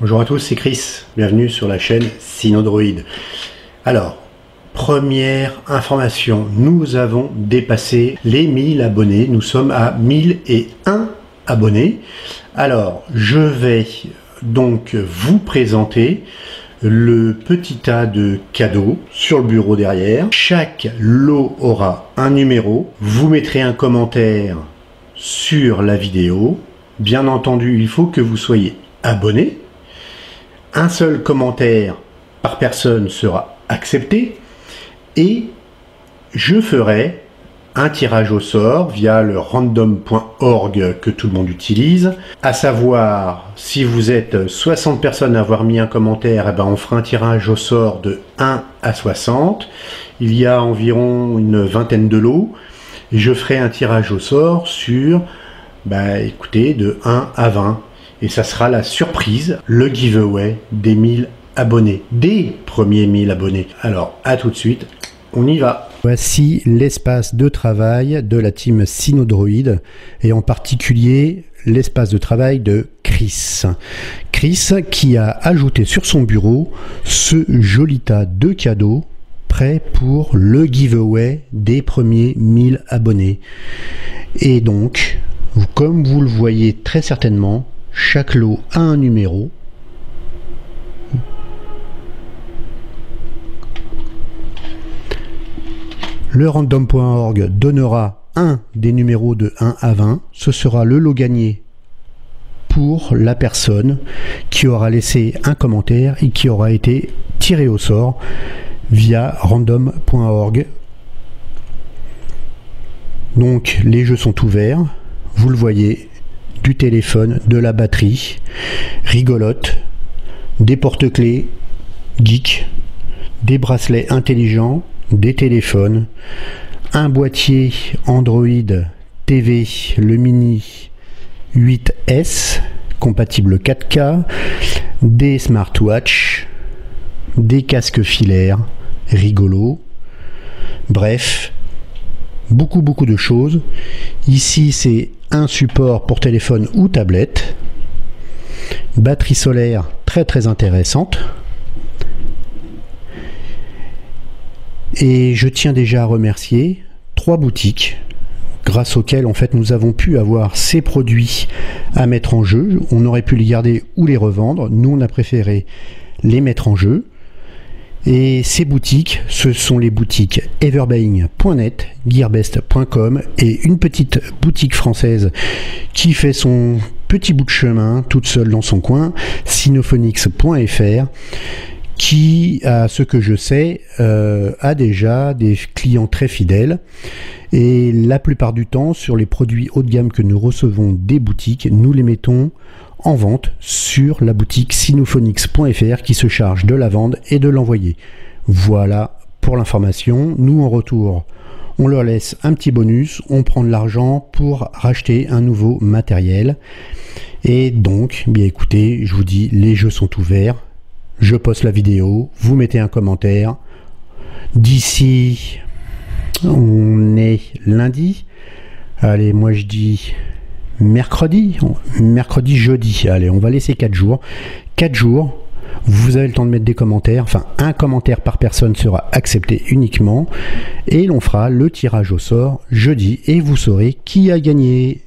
Bonjour à tous, c'est Chris. Bienvenue sur la chaîne Synodroid. Alors, première information, nous avons dépassé les 1000 abonnés. Nous sommes à 1001 abonnés. Alors, je vais donc vous présenter le petit tas de cadeaux sur le bureau derrière. Chaque lot aura un numéro. Vous mettrez un commentaire sur la vidéo. Bien entendu, il faut que vous soyez abonné. Un seul commentaire par personne sera accepté. Et je ferai un tirage au sort via le random.org que tout le monde utilise. À savoir, si vous êtes 60 personnes à avoir mis un commentaire, eh ben on fera un tirage au sort de 1 à 60. Il y a environ une vingtaine de lots. Je ferai un tirage au sort sur, bah, écoutez, de 1 à 20. Et ça sera la surprise, le giveaway des 1000 abonnés, des premiers 1000 abonnés. Alors, à tout de suite, on y va. Voici l'espace de travail de la team Synodroid et en particulier l'espace de travail de Chris. Chris qui a ajouté sur son bureau ce joli tas de cadeaux prêts pour le giveaway des premiers 1000 abonnés. Et donc, comme vous le voyez très certainement, chaque lot a un numéro Le random.org donnera un des numéros de 1 à 20. Ce sera le lot gagné pour la personne qui aura laissé un commentaire et qui aura été tiré au sort via random.org. Donc les jeux sont ouverts, vous le voyez, du téléphone, de la batterie, rigolote, des porte-clés, geek, des bracelets intelligents, des téléphones, un boîtier Android TV, le Mini 8S, compatible 4K, des smartwatches, des casques filaires, rigolos, bref, beaucoup beaucoup de choses. Ici c'est un support pour téléphone ou tablette, batterie solaire très très intéressante, Et je tiens déjà à remercier trois boutiques grâce auxquelles en fait nous avons pu avoir ces produits à mettre en jeu. On aurait pu les garder ou les revendre. Nous on a préféré les mettre en jeu. Et ces boutiques, ce sont les boutiques everbaying.net, gearbest.com et une petite boutique française qui fait son petit bout de chemin toute seule dans son coin, sinophonix.fr qui, à ce que je sais, euh, a déjà des clients très fidèles. Et la plupart du temps, sur les produits haut de gamme que nous recevons des boutiques, nous les mettons en vente sur la boutique sinophonix.fr qui se charge de la vente et de l'envoyer. Voilà pour l'information. Nous, en retour, on leur laisse un petit bonus, on prend de l'argent pour racheter un nouveau matériel. Et donc, bien écoutez, je vous dis, les jeux sont ouverts je poste la vidéo, vous mettez un commentaire. D'ici, on est lundi. Allez, moi je dis mercredi, mercredi, jeudi. Allez, on va laisser 4 jours. 4 jours, vous avez le temps de mettre des commentaires. Enfin, un commentaire par personne sera accepté uniquement. Et l'on fera le tirage au sort jeudi et vous saurez qui a gagné.